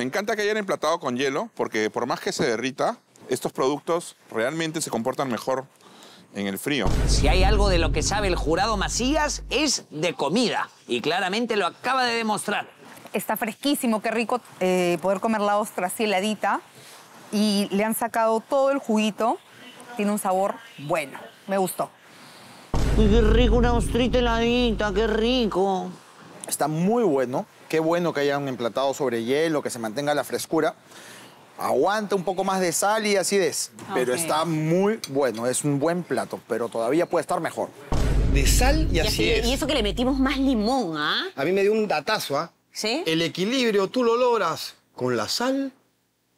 Me encanta que hayan emplatado con hielo, porque por más que se derrita, estos productos realmente se comportan mejor en el frío. Si hay algo de lo que sabe el jurado Macías, es de comida. Y claramente lo acaba de demostrar. Está fresquísimo, qué rico eh, poder comer la ostra así heladita. Y le han sacado todo el juguito. Tiene un sabor bueno. Me gustó. Uy, qué rico una ostrita heladita, qué rico. Está muy bueno. Qué bueno que hayan emplatado sobre hielo, que se mantenga la frescura. Aguanta un poco más de sal y acidez. Pero Ok. está muy bueno. Es un buen plato, pero todavía puede estar mejor. De sal y Y, así- acidez. y eso que le metimos más limón, ¿ah? A mí me dio un datazo, ¿ah? ¿Sí? El equilibrio tú lo logras con la sal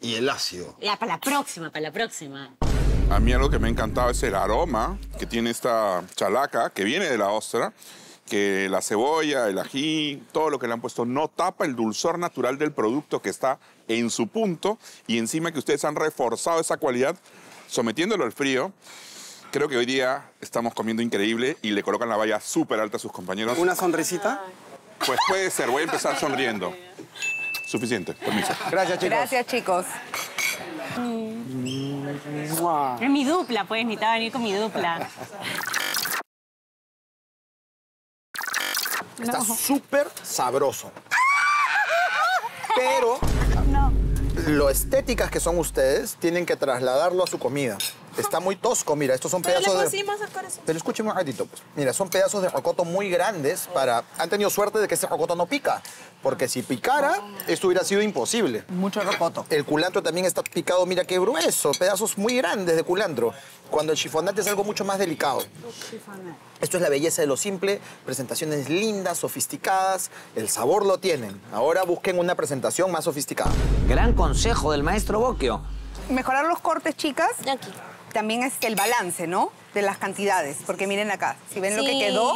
y el ácido. Ya, para la próxima, para la próxima. A mí algo que me ha encantado es el aroma que tiene esta chalaca, que viene de la ostra, que la cebolla, el ají, todo lo que le han puesto no tapa el dulzor natural del producto que está en su punto y encima que ustedes han reforzado esa cualidad sometiéndolo al frío. Creo que hoy día estamos comiendo increíble y le colocan la valla súper alta a sus compañeros. ¿Una sonrisita? Pues puede ser, voy a empezar sonriendo. Suficiente, permiso. Gracias, chicos. Gracias, chicos. Es mi dupla, pues, necesitaba venir con mi dupla. Está súper sabroso. Pero lo estéticas que son ustedes tienen que trasladarlo a su comida. Está muy tosco, mira, estos son pedazos de... Pero escúcheme un ratito, pues. Mira, son pedazos de rocoto muy grandes para... Han tenido suerte de que ese rocoto no pica. Porque si picara, esto hubiera sido imposible. Mucho rocoto. El culantro también está picado, mira qué grueso, pedazos muy grandes de culantro. Cuando el chifonate es algo mucho más delicado. Esto es la belleza de lo simple, presentaciones lindas, sofisticadas, el sabor lo tienen. Ahora busquen una presentación más sofisticada. Gran consejo del maestro Bocchio. Mejorar los cortes, chicas. Aquí. También es el balance, ¿no? De las cantidades. Porque miren acá, si ven lo que Sí, quedó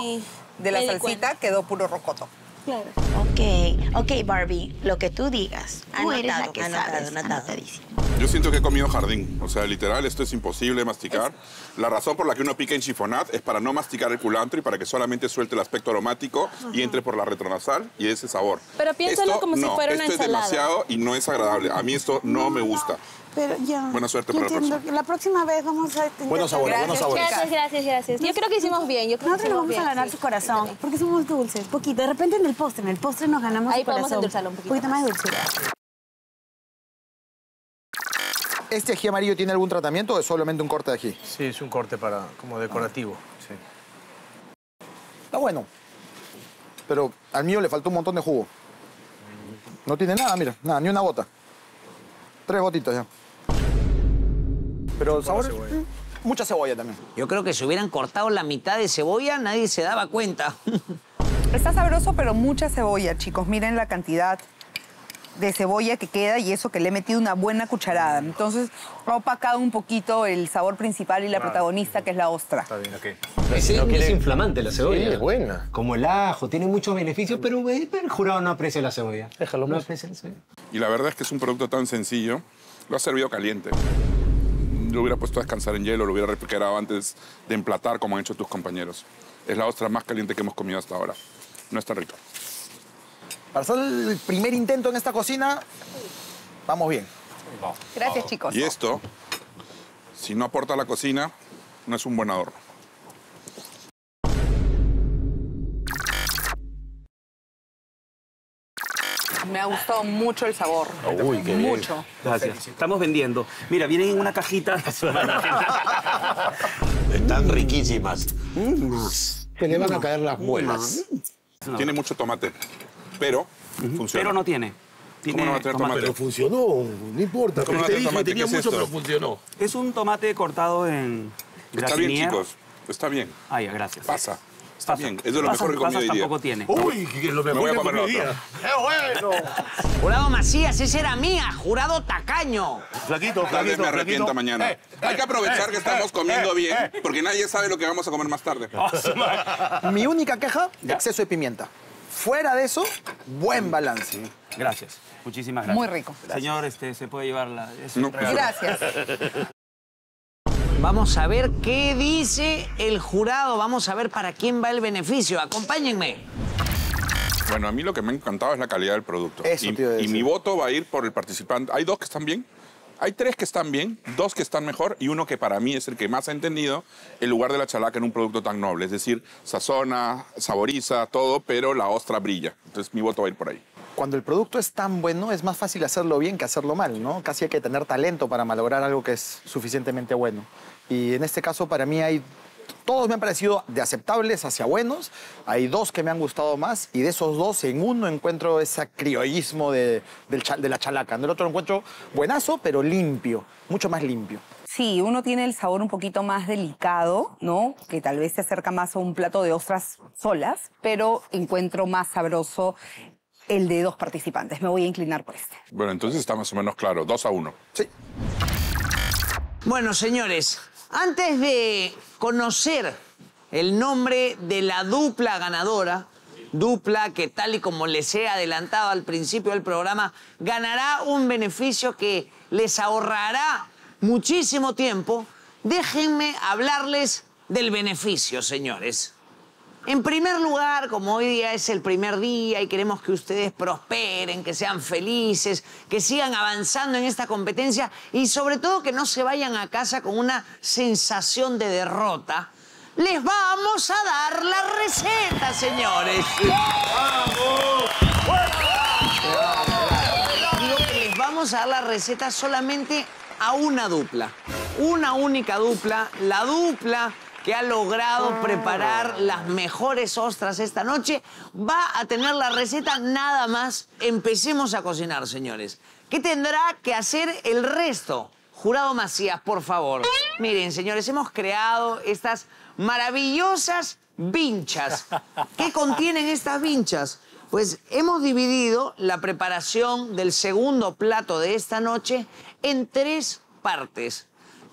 de la me salsita, quedó puro rocoto. Ok, ok, Barbie, lo que tú digas. Tú eres la que anotado, sabes. anotado. Anotadísimo. Yo siento que he comido jardín. O sea, literal, esto es imposible de masticar. La razón por la que uno pica en chifonat es para no masticar el culantro y para que solamente suelte el aspecto aromático y entre por la retronasal y ese sabor. Pero piénsalo Esto, como si no, fuera una esto ensalada. es demasiado y no es agradable. A mí esto no me gusta. Pero ya. Buena suerte Yo para la entiendo próxima. La próxima vez vamos a... Buenos sabores, buenos sabores. Gracias, gracias, gracias. Yo creo que hicimos bien. Yo creo Nosotros que nos hicimos vamos a bien, ganar sí. su corazón, porque somos dulces, poquito. De repente en el postre, en el postre nos ganamos Ahí su podemos corazón. endulzarlo un poquito más de dulzura. ¿Este ají amarillo tiene algún tratamiento o es solamente un corte de ají? Sí, es un corte para, como decorativo. Sí. Está bueno. Pero al mío le faltó un montón de jugo. No tiene nada, mira, nada, ni una gota. Tres gotitas ya. Pero el sabor es- cebolla. mm, mucha cebolla también. Yo creo que si hubieran cortado la mitad de cebolla, nadie se daba cuenta. Está sabroso, pero mucha cebolla, chicos. Miren la cantidad de cebolla que queda y eso que le he metido una buena cucharada. Entonces ha opacado un poquito el sabor principal y la protagonista, que es la ostra. Está bien, ok. Es, es inflamante la cebolla. Sí, es buena. Como el ajo, tiene muchos beneficios, pero, eh, pero el jurado no aprecia la cebolla. Déjalo, No pues. aprecia la cebolla. Y la verdad es que es un producto tan sencillo. Lo ha servido caliente. Lo hubiera puesto a descansar en hielo, lo hubiera refrigerado antes de emplatar como han hecho tus compañeros. Es la ostra más caliente que hemos comido hasta ahora. No está rico. Para hacer el primer intento en esta cocina, vamos bien. Gracias, chicos. Y esto, si no aporta a la cocina, no es un buen adorno. Me ha gustado mucho el sabor. Uy, qué bien. Mucho. Gracias. Estamos vendiendo. Mira, vienen en una cajita. Están riquísimas. Se le van a caer las muelas. Tiene mucho tomate, pero funciona. Pero no tiene. Tiene ¿Cómo no va a tener tomate? Pero funcionó, no importa. ¿Cómo no va a Te tener dije, tomate? tenía ¿Qué es mucho, esto? pero funcionó. Es un tomate cortado en Está bien, chicos. Está bien. Ah, ya, gracias. Pasa. Está Pasa- bien. Es de lo pasas- mejor que comí hoy día. tampoco tiene. Uy, que lo Me mejor voy a que comer comí la hoy otra. día. ¡Qué bueno! Jurado Macías, ese era mía, jurado tacaño. Flaquito, Tal vez flaquito, me arrepienta flaquito. mañana. Eh, Hay que aprovechar eh, que estamos eh, comiendo eh, bien, porque nadie sabe lo que vamos a comer más tarde. Mi única queja, exceso de pimienta. Fuera de eso, buen balance. Gracias. Muchísimas gracias. Muy rico. Señor, este, se puede llevar la. es No. Gracias. Vamos a ver qué dice el jurado. Vamos a ver para quién va el beneficio. Acompáñenme. Bueno, a mí lo que me ha encantado es la calidad del producto. Eso y, a y mi voto va a ir por el participante. Hay dos que están bien, hay tres que están bien, dos que están mejor y uno que para mí es el que más ha entendido el lugar de la chalaca en un producto tan noble. Es decir, sazona, saboriza, todo, pero la ostra brilla. Entonces mi voto va a ir por ahí. Cuando el producto es tan bueno, es más fácil hacerlo bien que hacerlo mal, ¿no? Casi hay que tener talento para malograr algo que es suficientemente bueno. Y en este caso, para mí, hay. Todos me han parecido de aceptables hacia buenos. Hay dos que me han gustado más y de esos dos, en uno encuentro ese criollismo de, del de la chalaca. En el otro lo encuentro buenazo, pero limpio, mucho más limpio. Sí, uno tiene el sabor un poquito más delicado, ¿no? Que tal vez se acerca más a un plato de ostras solas, pero encuentro más sabroso el de dos participantes. Me voy a inclinar por este. Bueno, entonces está más o menos claro, dos a uno. Sí. Bueno, señores, antes de conocer el nombre de la dupla ganadora, dupla que tal y como les he adelantado al principio del programa, ganará un beneficio que les ahorrará muchísimo tiempo, déjenme hablarles del beneficio, señores. En primer lugar, como hoy día es el primer día y queremos que ustedes prosperen, que sean felices, que sigan avanzando en esta competencia y sobre todo que no se vayan a casa con una sensación de derrota, les vamos a dar la receta, señores. Que les vamos a dar la receta solamente a una dupla. Una única dupla. La dupla que ha logrado preparar las mejores ostras esta noche va a tener la receta nada más. Empecemos a cocinar, señores. ¿Qué tendrá que hacer el resto? Jurado Macías, por favor. Miren, señores, hemos creado estas maravillosas vinchas. ¿Qué contienen estas vinchas? Pues hemos dividido la preparación del segundo plato de esta noche en tres partes.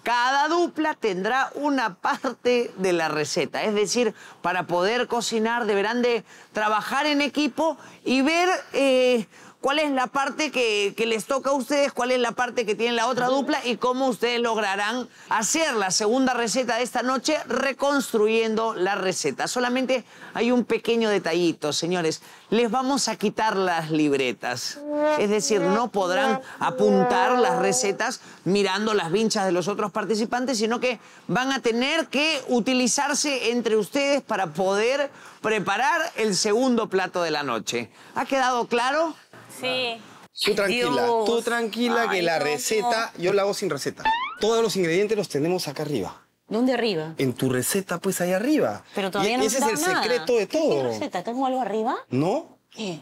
Cada dupla tendrá una parte de la receta, es decir, para poder cocinar deberán de trabajar en equipo y ver eh, cuál es la parte que, les toca a ustedes, cuál es la parte que tiene la otra dupla y cómo ustedes lograrán hacer la segunda receta de esta noche reconstruyendo la receta. Solamente hay un pequeño detallito, señores. Les vamos a quitar las libretas. Es decir, no podrán apuntar las recetas mirando las vinchas de los otros participantes, sino que van a tener que utilizarse entre ustedes para poder preparar el segundo plato de la noche. ¿Ha quedado claro? Sí. Tú tranquila, Dios. tú tranquila que Ay, la no, receta yo la hago sin receta. Todos los ingredientes los tenemos acá arriba. ¿Dónde arriba? En tu receta, pues ahí arriba. Pero Y todavía no ese es el nada. secreto de ¿Qué- qué todo. receta? ¿Tengo algo arriba? ¿No? ¿Qué?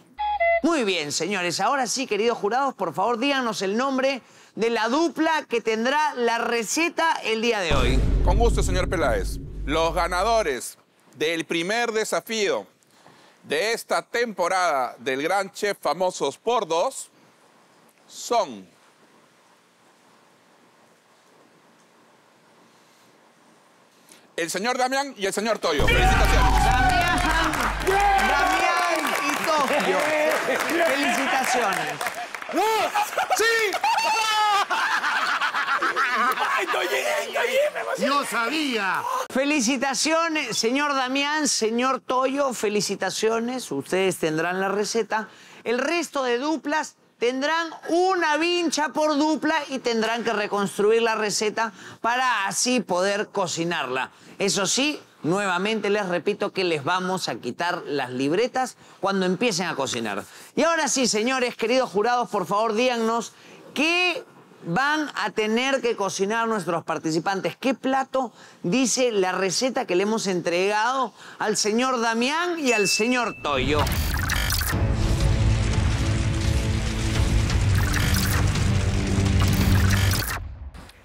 Muy bien, señores. Ahora sí, queridos jurados, por favor, díganos el nombre de la dupla que tendrá la receta el día de hoy. Con gusto, señor Peláez. Los ganadores del primer desafío de esta temporada del Gran Chef Famosos por Dos son... El señor Damián y el señor Toyo. Felicitaciones. Damián y Tokio. Felicitaciones. ¡Sí! ¡Yo sabía! Felicitaciones, señor Damián, señor Toyo, felicitaciones. Ustedes tendrán la receta. El resto de duplas tendrán una vincha por dupla y tendrán que reconstruir la receta para así poder cocinarla. Eso sí, nuevamente les repito que les vamos a quitar las libretas cuando empiecen a cocinar. Y ahora sí, señores, queridos jurados, por favor, díganos qué van a tener que cocinar nuestros participantes. ¿Qué plato dice la receta que le hemos entregado al señor Damián y al señor Toyo?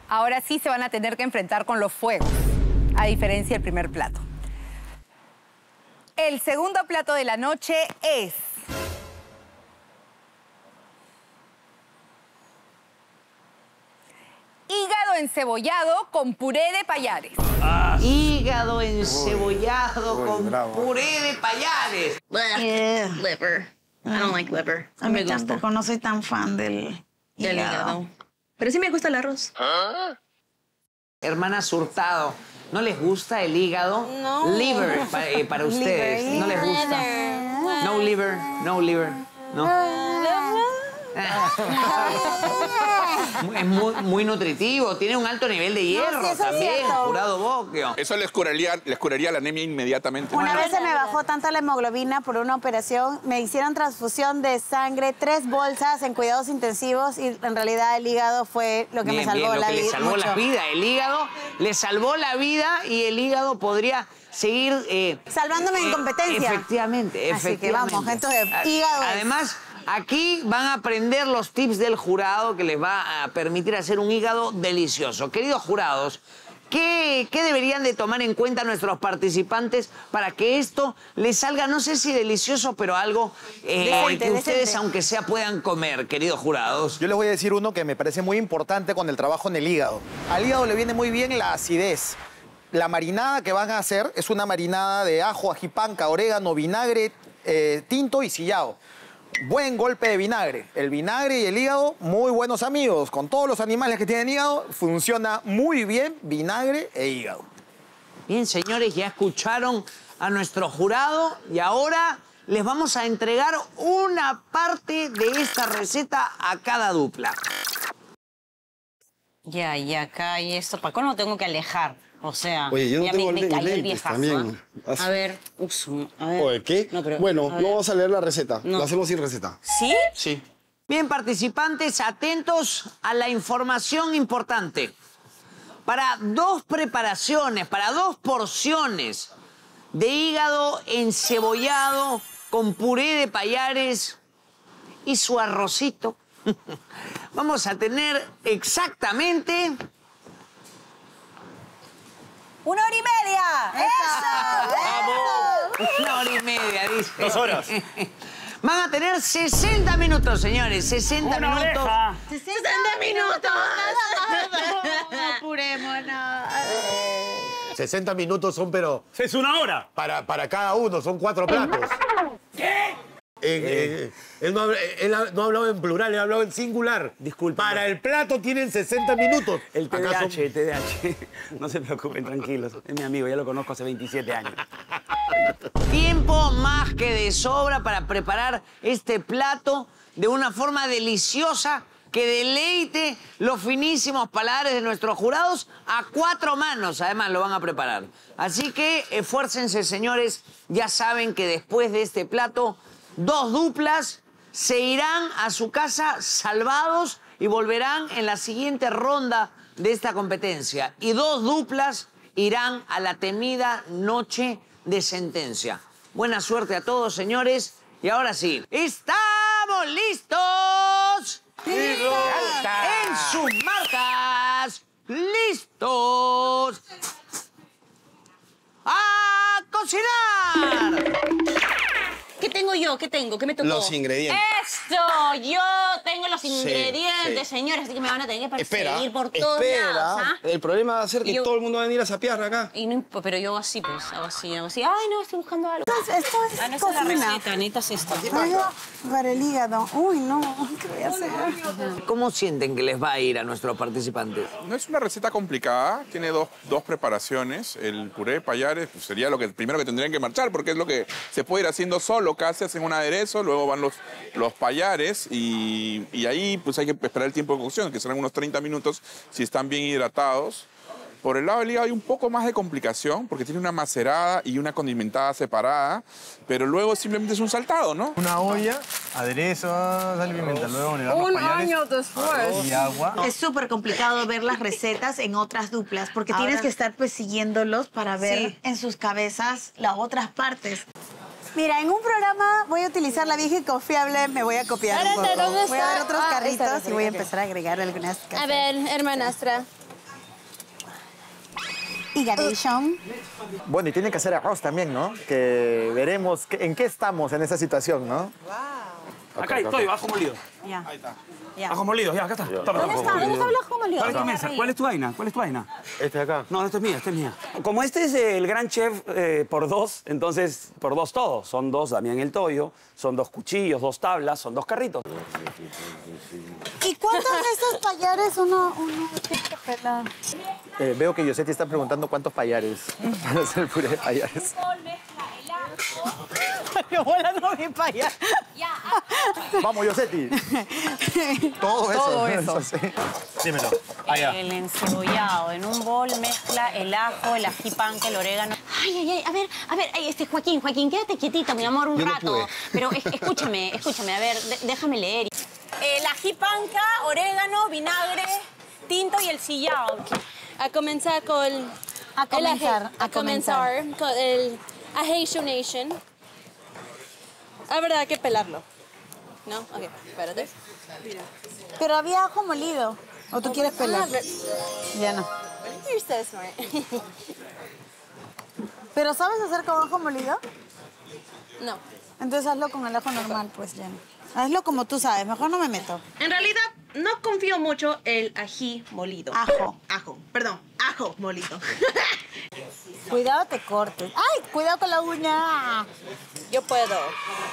Ahora sí se van a tener que enfrentar con los fuegos, a diferencia del primer plato. El segundo plato de la noche es... encebollado con puré de payares. Hígado encebollado con bravo. puré de payares. Yeah. Liver. I don't like liver. A mí tampoco, no soy tan fan del, Del hígado. Pero sí me gusta el arroz. Hermana Surtado, ¿no les gusta el hígado? No. Liver eh, para ustedes, ¿no les gusta? No liver, no liver. No. Es muy, muy nutritivo, tiene un alto nivel de hierro sí, eso es también, cierto. jurado boquio. Eso les curaría, les curaría la anemia inmediatamente. Una vez se me bajó tanto la hemoglobina por una operación, me hicieron transfusión de sangre, tres bolsas en cuidados intensivos y en realidad el hígado fue lo que me salvó bien, lo la que le vida. la. El hígado le salvó la vida y el hígado podría seguir... eh, Salvándome en eh, competencia. Efectivamente, Así que efectivamente. vamos, entonces, hígado es. Además, aquí van a aprender los tips del jurado que les va a permitir hacer un hígado delicioso. Queridos jurados, ¿Qué, qué deberían de tomar en cuenta nuestros participantes para que esto les salga, no sé si delicioso, pero algo eh, Decente, que ustedes, decente. aunque sea, puedan comer, queridos jurados? Yo les voy a decir uno que me parece muy importante con el trabajo en el hígado. Al hígado le viene muy bien la acidez. La marinada que van a hacer es una marinada de ajo, ajipanca, orégano, vinagre eh, tinto y sillao. Buen golpe de vinagre. El vinagre y el hígado, muy buenos amigos. Con todos los animales que tienen hígado, funciona muy bien vinagre e hígado. Bien, señores, ya escucharon a nuestro jurado y ahora les vamos a entregar una parte de esta receta a cada dupla. Ya, y acá y esto, ¿para cuándo tengo que alejar? O sea, Oye, yo no ya tengo me, cayó el viejazo. también. ¿ah? A ver, ups, a ver. Oye, ¿qué? No, pero, bueno, a ver. no vamos a leer la receta. No. La hacemos sin receta. ¿Sí? Sí. Bien, participantes, atentos a la información importante. Para dos preparaciones, para dos porciones de hígado encebollado con puré de payares y su arrocito, vamos a tener exactamente ¡Una hora y media! ¡Eso! una hora y media, dice. Dos horas. Van a tener 60 minutos, señores, 60 Una minutos. oreja. 60 minutos. Apurémonos. 60 minutos son, pero. Es una hora. Para, para cada uno, son cuatro platos. ¿Qué? Eh, eh, él, no habla- él ha- no ha hablado en plural, él ha hablado en singular. Disculpe. Para el plato tienen 60 minutos. El Acá son- TDAH, el TDAH. No se preocupen, tranquilos. Es mi amigo, ya lo conozco hace 27 años. Tiempo más que de sobra para preparar este plato de una forma deliciosa que deleite los finísimos paladares de nuestros jurados a cuatro manos. Además, lo van a preparar. Así que esfuércense, señores. Ya saben que después de este plato, dos duplas se irán a su casa salvados y volverán en la siguiente ronda de esta competencia. Y dos duplas irán a la temida noche de sentencia. Buena suerte a todos, señores. Y ahora sí, ¿estamos listos? En sus marcas, listos. ¡A cocinar! ¿Qué tengo yo? ¿Qué tengo? ¿Qué me tocó? Los ingredientes. ¡Esto! Yo tengo los ingredientes, sí. señores, así que me van a tener que Espera, perseguir por todos espera. lados, ¿ah? El problema va a ser que yo- todo el mundo va a venir a sapear acá. Y no imp- pero yo hago así, pues, hago así, hago así. Ay, no, estoy buscando algo. Esto es Ah, no, esa es la receta, necesitas esto. Algo para el hígado. Uy, no. ¿Qué voy a hacer? ¿Cómo sienten que les va a ir a nuestros participantes? No es una receta complicada, tiene dos, dos preparaciones. El puré de payares pues, sería lo que primero que tendrían que marchar, porque es lo que se puede ir haciendo solo, casi hacen un aderezo, luego van los, los payares y, y ahí pues hay que esperar el tiempo de cocción, que serán unos 30 minutos si están bien hidratados. Por el lado del hígado hay un poco más de complicación, porque tiene una macerada y una condimentada separada, pero luego simplemente es un saltado, ¿no? Una olla, aderezo, sal y pimienta, luego le damos Un payares, año después. y agua. Es súper complicado ver las recetas en otras duplas porque Ahora- tienes que estar pues siguiéndolos para ver Sí. en sus cabezas las otras partes. Mira, en un programa voy a utilizar la vieja y confiable, me voy a copiar un poco. ¿dónde Voy a está? ver otros Ah, carritos está, y voy a empezar a agregar algunas cosas. A ver, hermanastra. Hígado. Bueno, y tiene que hacer arroz también, ¿no? Que veremos en qué estamos en esa situación, ¿no? Acá estoy, ajo molido. Ya. Ahí está. Ya. Ajo molido, ya, acá está. Toma, ¿Dónde está? ¿Dónde está el ajo molido? ¿Cuál es tu Acá mesa? ¿Cuál es tu vaina? ¿Cuál es tu vaina? Este de acá. No, esta es mía, esta es mía. Como este es el gran chef eh, por dos, entonces por dos todo. Son dos Damián el Toyo, son dos cuchillos, dos tablas, son dos carritos. ¿Y cuántos de estos payares uno, uno tiene que pelar? Eh, veo que Yosetti está preguntando cuántos payares para hacer el puré de payares. Yo volando mi para allá. Vamos, Yosetti. Todo eso. Todo eso. sí. Dímelo. Allá. El encebollado. En un bol mezcla el ajo, el ají panca, el orégano. Ay, ay, ay, a ver, a ver, este Joaquín, Joaquín, quédate quietito, mi amor, un Yo no rato. pude. Pero es- escúchame, escúchame, a ver, de- déjame leer. El ají panca, orégano, vinagre, tinto y el sillao. A comenzar con... A el comenzar, ají- a a comenzar con el Ahaitian Nation. Ah, verdad, hay que pelarlo. ¿No? Ok, espérate. Pero había ajo molido. ¿O tú quieres pelar? Ya no. You're so smart. ¿Pero sabes hacer con ajo molido? No. Entonces hazlo con el ajo normal, pues ya no. Hazlo como tú sabes, mejor no me meto. En realidad, no confío mucho el ají molido. Ajo. Ajo, perdón, ajo molido. Cuidado te cortes. ¡Ay! Cuidado con la uña. Yo puedo.